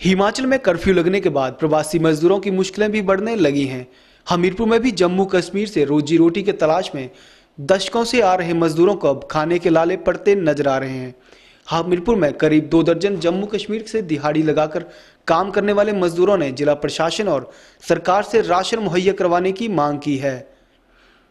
हिमाचल में कर्फ्यू लगने के बाद प्रवासी मजदूरों की मुश्किलें भी बढ़ने लगी हैं। हमीरपुर में भी जम्मू कश्मीर से रोजी रोटी के तलाश में दशकों से आ रहे मजदूरों को अब खाने के लाले पड़ते नज़र आ रहे हैं। हमीरपुर में करीब दो दर्जन जम्मू कश्मीर से दिहाड़ी लगाकर काम करने वाले मजदूरों ने जिला प्रशासन और सरकार से राशन मुहैया करवाने की मांग की है।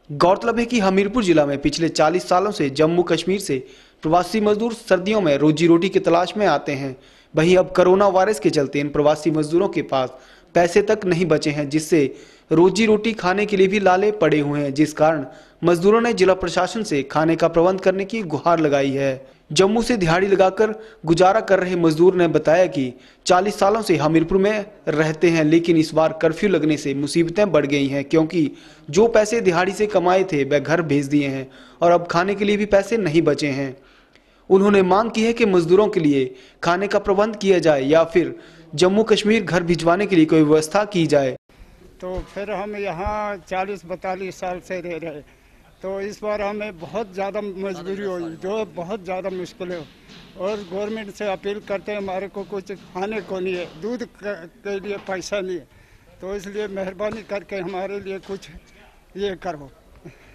गौरतलब है कि हमीरपुर जिला में पिछले 40 सालों से जम्मू कश्मीर से प्रवासी मजदूर सर्दियों में रोजी रोटी की तलाश में आते हैं। वहीं अब कोरोना वायरस के चलते इन प्रवासी मजदूरों के पास पैसे तक नहीं बचे हैं, जिससे रोजी रोटी खाने के लिए भी लाले पड़े हुए हैं, जिस कारण मजदूरों ने जिला प्रशासन से खाने का प्रबंध करने की गुहार लगाई है। जम्मू से दिहाड़ी लगाकर गुजारा कर रहे मजदूर ने बताया कि 40 सालों से हमीरपुर में रहते हैं, लेकिन इस बार कर्फ्यू लगने से मुसीबतें बढ़ गई हैं, क्योंकि जो पैसे दिहाड़ी से कमाए थे, वह घर भेज दिए हैं और अब खाने के लिए भी पैसे नहीं बचे हैं। उन्होंने मांग की है कि मजदूरों के लिए खाने का प्रबंध किया जाए या फिर जम्मू कश्मीर घर भिजवाने के लिए कोई व्यवस्था की जाए। तो फिर हम यहाँ चालीस बतालीस साल से रह रहे तो इस बार हमें बहुत ज़्यादा मजबूरी हुई, जो बहुत ज़्यादा मुश्किल है। और गवर्नमेंट से अपील करते हैं, हमारे को कुछ खाने को नहीं है, दूध के लिए पैसा नहीं है। तो इसलिए मेहरबानी करके हमारे लिए कुछ ये करो।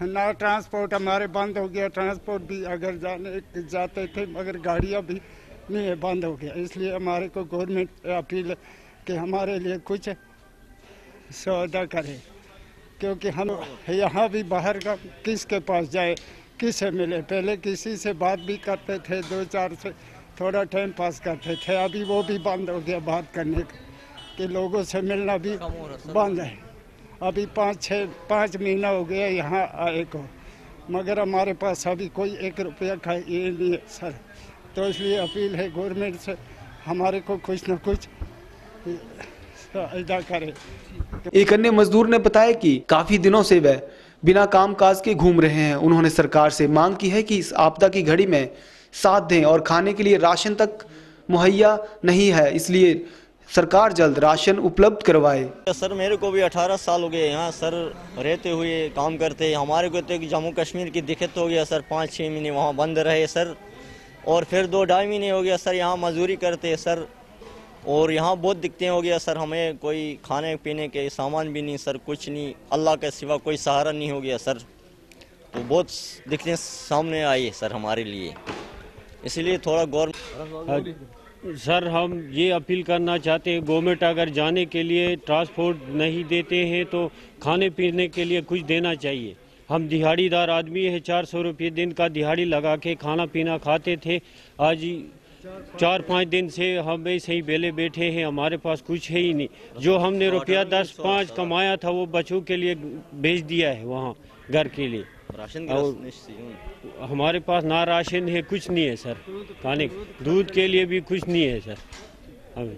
ना ट्रांसपोर्ट हमारे बंद हो गया ट्रांसपोर्ट भी अगर जाने जाते थे मगर गाड़ियाँ भी नहीं है बंद हो गया। इसलिए हमारे को गवर्नमेंट अपील कि हमारे लिए कुछ सौदा करे क्योंकि हम यहाँ भी बाहर का किसके पास जाए किसे मिले? पहले किसी से बात भी करते थे दो चार से थोड़ा टाइम पास करते थे अभी वो भी बंद हो गया बात करने का कि लोगों से मिलना भी बंद है। अभी पाँच छः, पाँच महीना हो गया यहाँ आए को। मगर हमारे पास अभी कोई एक रुपया का ये नहीं है, सर। तो इसलिए अपील है गवर्नमेंट से, हमारे को कुछ न कुछ अदा करे। एक अन्य मजदूर ने बताया कि काफ़ी दिनों से वह बिना काम काज के घूम रहे हैं। उन्होंने सरकार से मांग की है कि इस आपदा की घड़ी में साथ दें और खाने के लिए राशन तक मुहैया नहीं है, इसलिए सरकार जल्द राशन उपलब्ध करवाए। सर, मेरे को भी 18 साल हो गए यहाँ सर रहते हुए काम करते हमारे को तो जम्मू कश्मीर की दिक्कत हो गया सर। पाँच छः महीने वहाँ बंद रहे सर। और फिर दो ढाई महीने हो गया सर, यहाँ मजदूरी करते सर। और यहाँ बहुत दिक्कतें हो गया सर। हमें कोई खाने पीने के सामान भी नहीं सर, कुछ नहीं। अल्लाह के सिवा कोई सहारा नहीं हो गया सर। तो बहुत दिक्कतें सामने आई है सर हमारे लिए। इसलिए थोड़ा गौर सर, हम ये अपील करना चाहते हैं, गवर्नमेंट अगर जाने के लिए ट्रांसपोर्ट नहीं देते हैं तो खाने पीने के लिए कुछ देना चाहिए। हम दिहाड़ीदार आदमी है, चार सौ रुपये दिन का दिहाड़ी लगा के खाना पीना खाते थे। आज चार पाँच दिन से हम ऐसे ही बेले बैठे हैं, हमारे पास कुछ है ही नहीं। जो हमने रुपया दस पाँच कमाया था, वो बच्चों के लिए भेज दिया है वहाँ, घर के लिए। राशन और हमारे पास ना राशन है कुछ नहीं है सर। खाने दूध के लिए भी कुछ नहीं है सर। हमें